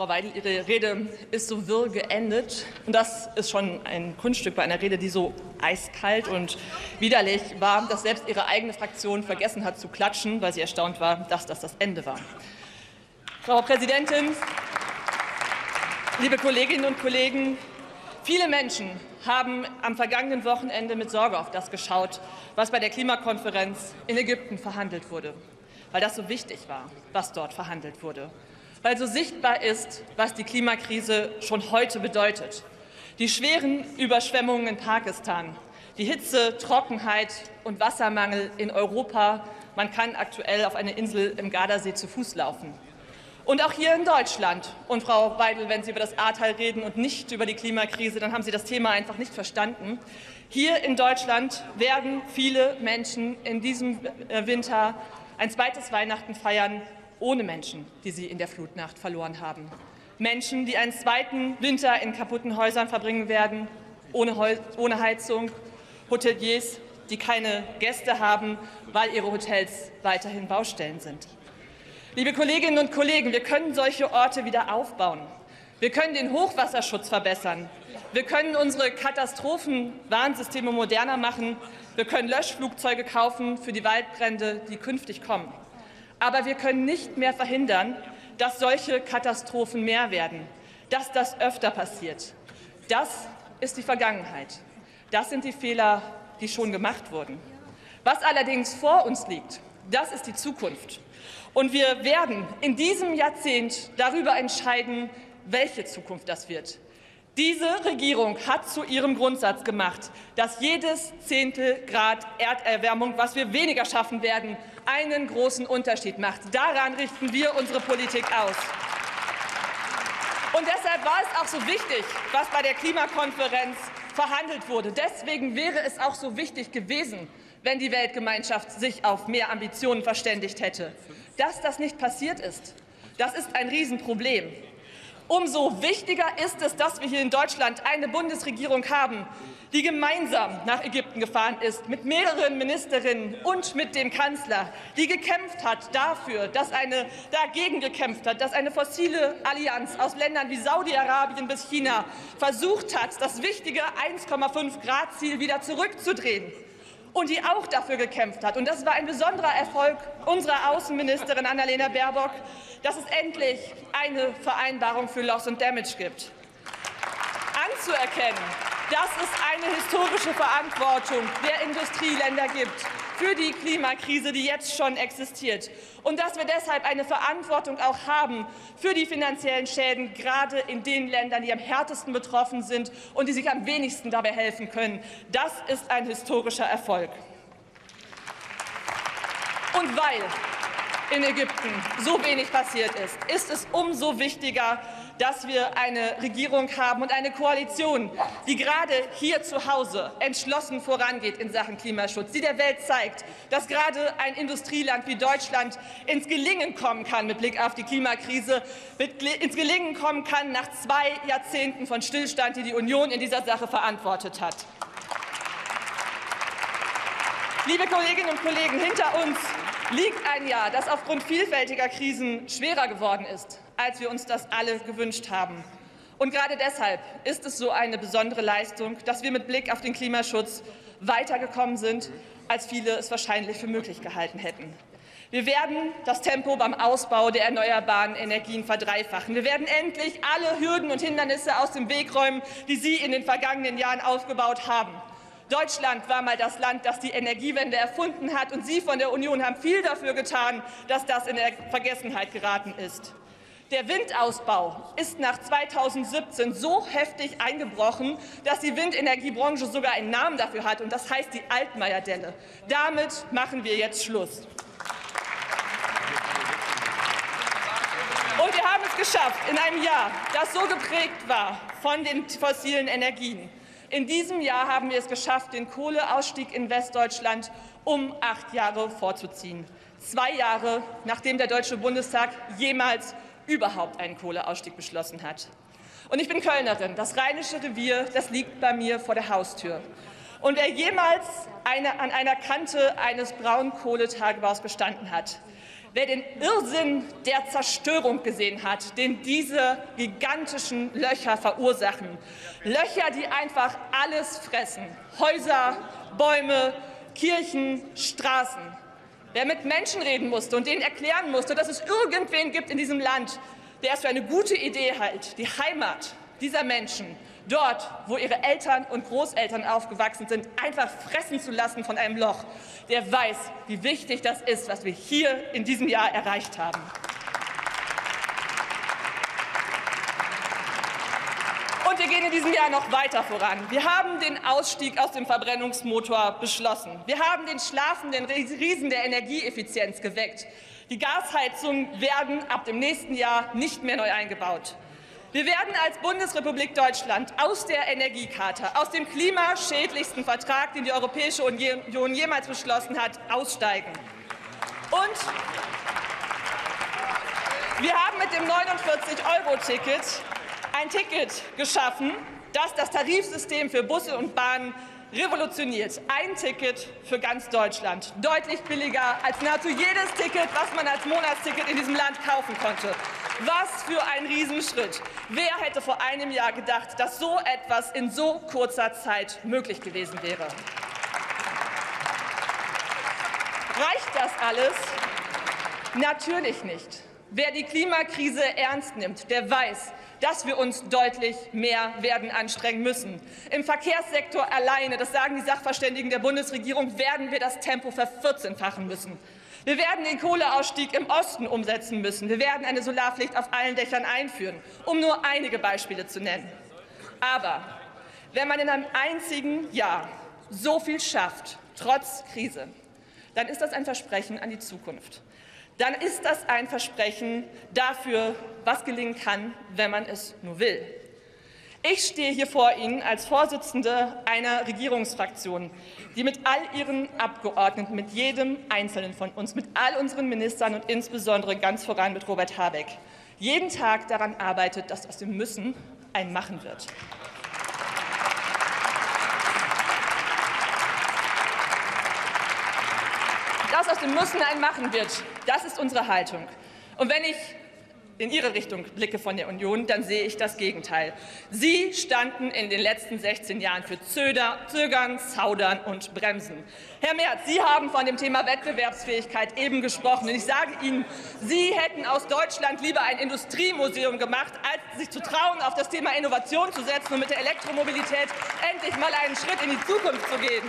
Frau Weidel, Ihre Rede ist so wirr geendet. Und das ist schon ein Kunststück bei einer Rede, die so eiskalt und widerlich war, dass selbst Ihre eigene Fraktion vergessen hat zu klatschen, weil sie erstaunt war, dass das das Ende war. Frau Präsidentin, liebe Kolleginnen und Kollegen, viele Menschen haben am vergangenen Wochenende mit Sorge auf das geschaut, was bei der Klimakonferenz in Ägypten verhandelt wurde, weil das so wichtig war, was dort verhandelt wurde weil so sichtbar ist, was die Klimakrise schon heute bedeutet. Die schweren Überschwemmungen in Pakistan, die Hitze, Trockenheit und Wassermangel in Europa. Man kann aktuell auf eine Insel im Gardasee zu Fuß laufen. Und auch hier in Deutschland. Und Frau Weidel, wenn Sie über das Ahrtal reden und nicht über die Klimakrise, dann haben Sie das Thema einfach nicht verstanden. Hier in Deutschland werden viele Menschen in diesem äh, Winter ein zweites Weihnachten feiern, ohne Menschen, die sie in der Flutnacht verloren haben. Menschen, die einen zweiten Winter in kaputten Häusern verbringen werden, ohne, ohne Heizung. Hoteliers, die keine Gäste haben, weil ihre Hotels weiterhin Baustellen sind. Liebe Kolleginnen und Kollegen, wir können solche Orte wieder aufbauen. Wir können den Hochwasserschutz verbessern. Wir können unsere Katastrophenwarnsysteme moderner machen. Wir können Löschflugzeuge kaufen für die Waldbrände, die künftig kommen. Aber wir können nicht mehr verhindern, dass solche Katastrophen mehr werden, dass das öfter passiert. Das ist die Vergangenheit. Das sind die Fehler, die schon gemacht wurden. Was allerdings vor uns liegt, das ist die Zukunft. Und wir werden in diesem Jahrzehnt darüber entscheiden, welche Zukunft das wird. Diese Regierung hat zu ihrem Grundsatz gemacht, dass jedes Zehntel Grad Erderwärmung, was wir weniger schaffen werden, einen großen Unterschied macht. Daran richten wir unsere Politik aus. Und deshalb war es auch so wichtig, was bei der Klimakonferenz verhandelt wurde. Deswegen wäre es auch so wichtig gewesen, wenn die Weltgemeinschaft sich auf mehr Ambitionen verständigt hätte. Dass das nicht passiert ist, das ist ein Riesenproblem. Umso wichtiger ist es, dass wir hier in Deutschland eine Bundesregierung haben, die gemeinsam nach Ägypten gefahren ist, mit mehreren Ministerinnen und mit dem Kanzler, die gekämpft hat dafür, dass eine, dagegen gekämpft hat, dass eine fossile Allianz aus Ländern wie Saudi-Arabien bis China versucht hat, das wichtige 1,5 Grad Ziel wieder zurückzudrehen und die auch dafür gekämpft hat. Und das war ein besonderer Erfolg unserer Außenministerin Annalena Baerbock, dass es endlich eine Vereinbarung für Loss and Damage gibt. Anzuerkennen, dass es eine historische Verantwortung der Industrieländer gibt für die Klimakrise, die jetzt schon existiert. Und dass wir deshalb eine Verantwortung auch haben für die finanziellen Schäden, gerade in den Ländern, die am härtesten betroffen sind und die sich am wenigsten dabei helfen können. Das ist ein historischer Erfolg. Und weil in Ägypten so wenig passiert ist, ist es umso wichtiger, dass wir eine Regierung haben und eine Koalition, die gerade hier zu Hause entschlossen vorangeht in Sachen Klimaschutz, die der Welt zeigt, dass gerade ein Industrieland wie Deutschland ins Gelingen kommen kann mit Blick auf die Klimakrise, ins Gelingen kommen kann nach zwei Jahrzehnten von Stillstand, die die Union in dieser Sache verantwortet hat. Liebe Kolleginnen und Kollegen, hinter uns liegt ein Jahr, das aufgrund vielfältiger Krisen schwerer geworden ist, als wir uns das alle gewünscht haben. Und gerade deshalb ist es so eine besondere Leistung, dass wir mit Blick auf den Klimaschutz weitergekommen sind, als viele es wahrscheinlich für möglich gehalten hätten. Wir werden das Tempo beim Ausbau der erneuerbaren Energien verdreifachen. Wir werden endlich alle Hürden und Hindernisse aus dem Weg räumen, die Sie in den vergangenen Jahren aufgebaut haben. Deutschland war mal das Land, das die Energiewende erfunden hat, und Sie von der Union haben viel dafür getan, dass das in Vergessenheit geraten ist. Der Windausbau ist nach 2017 so heftig eingebrochen, dass die Windenergiebranche sogar einen Namen dafür hat, und das heißt die Altmaier-Delle. Damit machen wir jetzt Schluss. Und wir haben es geschafft, in einem Jahr, das so geprägt war von den fossilen Energien, in diesem Jahr haben wir es geschafft, den Kohleausstieg in Westdeutschland um acht Jahre vorzuziehen. Zwei Jahre, nachdem der Deutsche Bundestag jemals überhaupt einen Kohleausstieg beschlossen hat. Und ich bin Kölnerin. Das Rheinische Revier, das liegt bei mir vor der Haustür. Und wer jemals eine, an einer Kante eines Braunkohletagebaus gestanden hat, Wer den Irrsinn der Zerstörung gesehen hat, den diese gigantischen Löcher verursachen, Löcher, die einfach alles fressen, Häuser, Bäume, Kirchen, Straßen, wer mit Menschen reden musste und denen erklären musste, dass es irgendwen gibt in diesem Land, der es für eine gute Idee hält, die Heimat dieser Menschen dort, wo ihre Eltern und Großeltern aufgewachsen sind, einfach fressen zu lassen von einem Loch, der weiß, wie wichtig das ist, was wir hier in diesem Jahr erreicht haben. Wir gehen in diesem Jahr noch weiter voran. Wir haben den Ausstieg aus dem Verbrennungsmotor beschlossen. Wir haben den schlafenden Riesen der Energieeffizienz geweckt. Die Gasheizungen werden ab dem nächsten Jahr nicht mehr neu eingebaut. Wir werden als Bundesrepublik Deutschland aus der Energiekarte, aus dem klimaschädlichsten Vertrag, den die Europäische Union jemals beschlossen hat, aussteigen. Und wir haben mit dem 49-Euro-Ticket ein Ticket geschaffen, das das Tarifsystem für Busse und Bahnen revolutioniert. Ein Ticket für ganz Deutschland. Deutlich billiger als nahezu jedes Ticket, was man als Monatsticket in diesem Land kaufen konnte. Was für ein Riesenschritt. Wer hätte vor einem Jahr gedacht, dass so etwas in so kurzer Zeit möglich gewesen wäre? Reicht das alles? Natürlich nicht. Wer die Klimakrise ernst nimmt, der weiß, dass wir uns deutlich mehr werden anstrengen müssen. Im Verkehrssektor alleine, das sagen die Sachverständigen der Bundesregierung, werden wir das Tempo vervierzehnfachen müssen. Wir werden den Kohleausstieg im Osten umsetzen müssen. Wir werden eine Solarpflicht auf allen Dächern einführen, um nur einige Beispiele zu nennen. Aber wenn man in einem einzigen Jahr so viel schafft, trotz Krise, dann ist das ein Versprechen an die Zukunft dann ist das ein Versprechen dafür, was gelingen kann, wenn man es nur will. Ich stehe hier vor Ihnen als Vorsitzende einer Regierungsfraktion, die mit all ihren Abgeordneten, mit jedem Einzelnen von uns, mit all unseren Ministern und insbesondere ganz voran mit Robert Habeck, jeden Tag daran arbeitet, dass aus dem Müssen ein Machen wird. Dass aus dem Müssen ein Machen wird. Das ist unsere Haltung. Und wenn ich in Ihre Richtung blicke von der Union, dann sehe ich das Gegenteil. Sie standen in den letzten 16 Jahren für Zöder, Zögern, Zaudern und Bremsen. Herr Merz, Sie haben von dem Thema Wettbewerbsfähigkeit eben gesprochen. Und ich sage Ihnen, Sie hätten aus Deutschland lieber ein Industriemuseum gemacht, als sich zu trauen, auf das Thema Innovation zu setzen und mit der Elektromobilität endlich mal einen Schritt in die Zukunft zu gehen.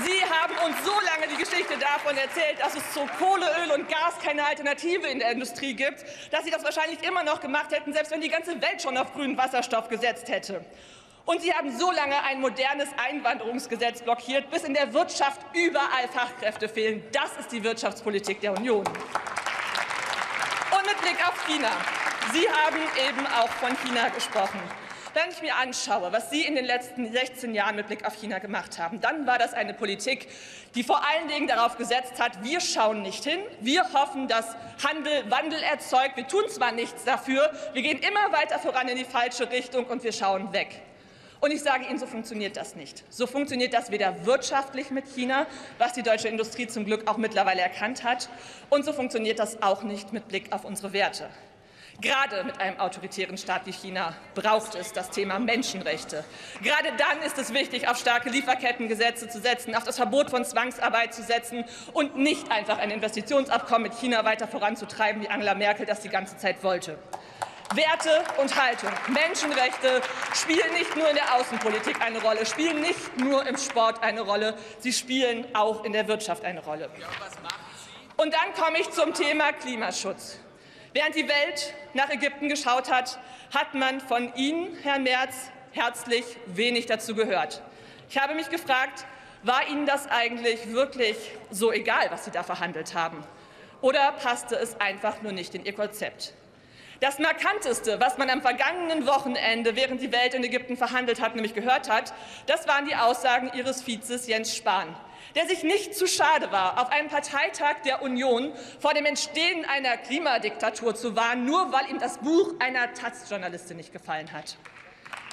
Sie haben uns so lange die Geschichte davon erzählt, dass es zu Kohle, Öl und Gas keine Alternative in der Industrie gibt, dass Sie das wahrscheinlich immer noch gemacht hätten, selbst wenn die ganze Welt schon auf grünen Wasserstoff gesetzt hätte. Und Sie haben so lange ein modernes Einwanderungsgesetz blockiert, bis in der Wirtschaft überall Fachkräfte fehlen. Das ist die Wirtschaftspolitik der Union. Und mit Blick auf China. Sie haben eben auch von China gesprochen. Wenn ich mir anschaue, was Sie in den letzten 16 Jahren mit Blick auf China gemacht haben, dann war das eine Politik, die vor allen Dingen darauf gesetzt hat, wir schauen nicht hin, wir hoffen, dass Handel Wandel erzeugt, wir tun zwar nichts dafür, wir gehen immer weiter voran in die falsche Richtung und wir schauen weg. Und ich sage Ihnen, so funktioniert das nicht. So funktioniert das weder wirtschaftlich mit China, was die deutsche Industrie zum Glück auch mittlerweile erkannt hat, und so funktioniert das auch nicht mit Blick auf unsere Werte. Gerade mit einem autoritären Staat wie China braucht es das Thema Menschenrechte. Gerade dann ist es wichtig, auf starke Lieferkettengesetze zu setzen, auf das Verbot von Zwangsarbeit zu setzen und nicht einfach ein Investitionsabkommen mit China weiter voranzutreiben, wie Angela Merkel das die ganze Zeit wollte. Werte und Haltung, Menschenrechte spielen nicht nur in der Außenpolitik eine Rolle, spielen nicht nur im Sport eine Rolle, sie spielen auch in der Wirtschaft eine Rolle. Und dann komme ich zum Thema Klimaschutz. Während die Welt nach Ägypten geschaut hat, hat man von Ihnen, Herr Merz, herzlich wenig dazu gehört. Ich habe mich gefragt, war Ihnen das eigentlich wirklich so egal, was Sie da verhandelt haben? Oder passte es einfach nur nicht in Ihr Konzept? Das Markanteste, was man am vergangenen Wochenende, während die Welt in Ägypten verhandelt hat, nämlich gehört hat, das waren die Aussagen Ihres Vizes Jens Spahn der sich nicht zu schade war, auf einem Parteitag der Union vor dem Entstehen einer Klimadiktatur zu warnen, nur weil ihm das Buch einer Taz-Journalistin nicht gefallen hat.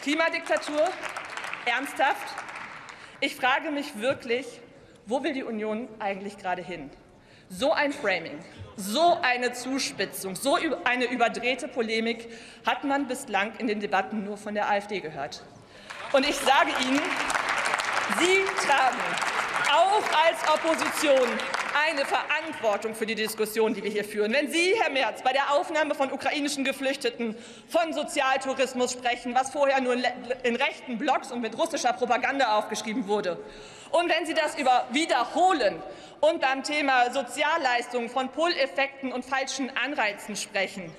Klimadiktatur? Ernsthaft? Ich frage mich wirklich, wo will die Union eigentlich gerade hin? So ein Framing, so eine Zuspitzung, so eine überdrehte Polemik hat man bislang in den Debatten nur von der AfD gehört. Und ich sage Ihnen, Sie tragen auch als Opposition eine Verantwortung für die Diskussion, die wir hier führen. Wenn Sie, Herr Merz, bei der Aufnahme von ukrainischen Geflüchteten von Sozialtourismus sprechen, was vorher nur in rechten Blogs und mit russischer Propaganda aufgeschrieben wurde, und wenn Sie das über wiederholen und beim Thema Sozialleistungen von Pull-Effekten und falschen Anreizen sprechen,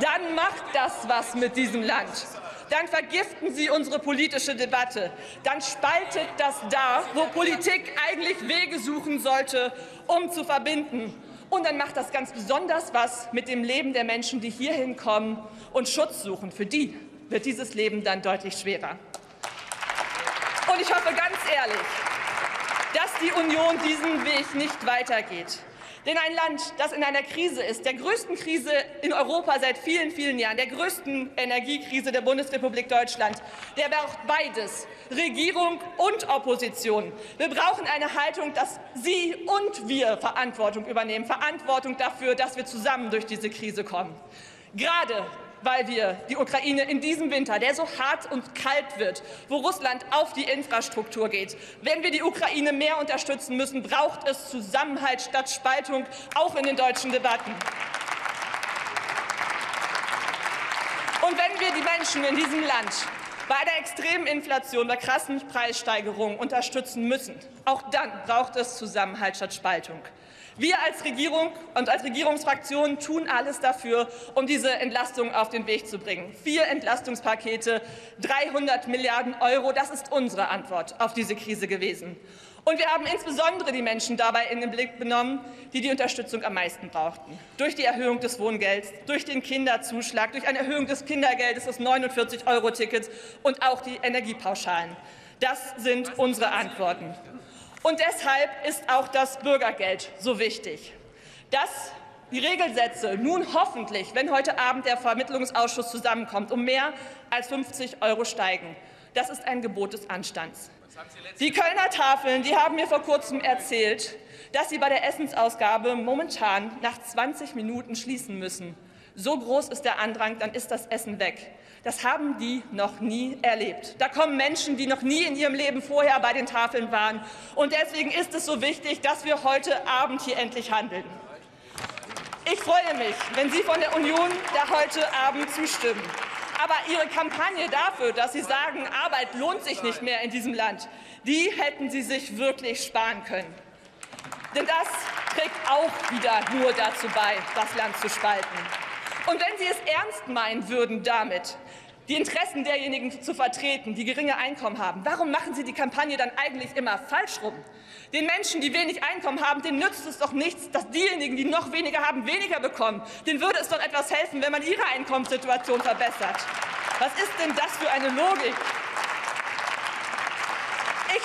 dann macht das was mit diesem Land dann vergiften Sie unsere politische Debatte. Dann spaltet das da, wo Politik eigentlich Wege suchen sollte, um zu verbinden. Und dann macht das ganz besonders was mit dem Leben der Menschen, die hierhin kommen und Schutz suchen. Für die wird dieses Leben dann deutlich schwerer. Und ich hoffe ganz ehrlich, dass die Union diesen Weg nicht weitergeht. Denn ein Land, das in einer Krise ist, der größten Krise in Europa seit vielen, vielen Jahren, der größten Energiekrise der Bundesrepublik Deutschland, der braucht beides, Regierung und Opposition. Wir brauchen eine Haltung, dass Sie und wir Verantwortung übernehmen, Verantwortung dafür, dass wir zusammen durch diese Krise kommen. Gerade weil wir die Ukraine in diesem Winter, der so hart und kalt wird, wo Russland auf die Infrastruktur geht, wenn wir die Ukraine mehr unterstützen müssen, braucht es Zusammenhalt statt Spaltung, auch in den deutschen Debatten. Und wenn wir die Menschen in diesem Land bei einer extremen Inflation, bei krassen Preissteigerungen unterstützen müssen, auch dann braucht es Zusammenhalt statt Spaltung. Wir als Regierung und als Regierungsfraktion tun alles dafür, um diese Entlastung auf den Weg zu bringen. Vier Entlastungspakete, 300 Milliarden Euro, das ist unsere Antwort auf diese Krise gewesen. Und wir haben insbesondere die Menschen dabei in den Blick genommen, die die Unterstützung am meisten brauchten. Durch die Erhöhung des Wohngelds, durch den Kinderzuschlag, durch eine Erhöhung des Kindergeldes, des 49-Euro-Tickets und auch die Energiepauschalen. Das sind unsere Antworten. Und deshalb ist auch das Bürgergeld so wichtig. Dass die Regelsätze nun hoffentlich, wenn heute Abend der Vermittlungsausschuss zusammenkommt, um mehr als 50 Euro steigen, das ist ein Gebot des Anstands. Die Kölner Tafeln die haben mir vor kurzem erzählt, dass sie bei der Essensausgabe momentan nach 20 Minuten schließen müssen. So groß ist der Andrang, dann ist das Essen weg. Das haben die noch nie erlebt. Da kommen Menschen, die noch nie in ihrem Leben vorher bei den Tafeln waren. Und deswegen ist es so wichtig, dass wir heute Abend hier endlich handeln. Ich freue mich, wenn Sie von der Union da heute Abend zustimmen. Aber Ihre Kampagne dafür, dass Sie sagen, Arbeit lohnt sich nicht mehr in diesem Land, die hätten Sie sich wirklich sparen können. Denn das trägt auch wieder nur dazu bei, das Land zu spalten. Und wenn Sie es ernst meinen würden damit, die Interessen derjenigen zu vertreten, die geringe Einkommen haben. Warum machen Sie die Kampagne dann eigentlich immer falsch rum? Den Menschen, die wenig Einkommen haben, denen nützt es doch nichts, dass diejenigen, die noch weniger haben, weniger bekommen. Denen würde es doch etwas helfen, wenn man ihre Einkommenssituation verbessert. Was ist denn das für eine Logik?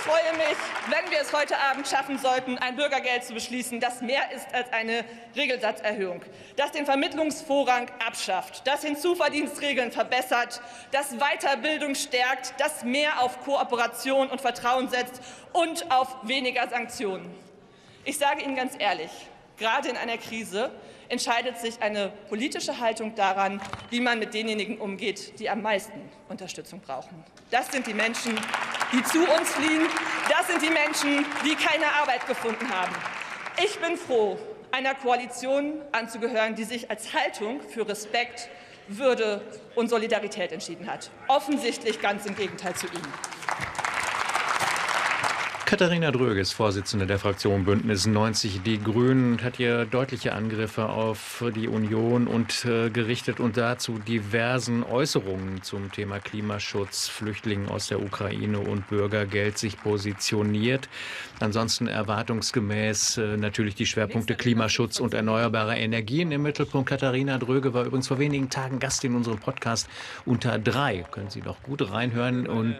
Ich freue mich, wenn wir es heute Abend schaffen sollten, ein Bürgergeld zu beschließen, das mehr ist als eine Regelsatzerhöhung, das den Vermittlungsvorrang abschafft, das Hinzuverdienstregeln verbessert, das Weiterbildung stärkt, das mehr auf Kooperation und Vertrauen setzt und auf weniger Sanktionen. Ich sage Ihnen ganz ehrlich, gerade in einer Krise entscheidet sich eine politische Haltung daran, wie man mit denjenigen umgeht, die am meisten Unterstützung brauchen. Das sind die Menschen, die zu uns fliehen. Das sind die Menschen, die keine Arbeit gefunden haben. Ich bin froh, einer Koalition anzugehören, die sich als Haltung für Respekt, Würde und Solidarität entschieden hat. Offensichtlich ganz im Gegenteil zu Ihnen. Katharina Dröge ist Vorsitzende der Fraktion Bündnis 90 Die Grünen und hat hier deutliche Angriffe auf die Union und äh, gerichtet und dazu diversen Äußerungen zum Thema Klimaschutz, Flüchtlingen aus der Ukraine und Bürgergeld sich positioniert. Ansonsten erwartungsgemäß äh, natürlich die Schwerpunkte Klimaschutz und erneuerbare Energien im Mittelpunkt. Katharina Dröge war übrigens vor wenigen Tagen Gast in unserem Podcast unter drei. Können Sie doch gut reinhören und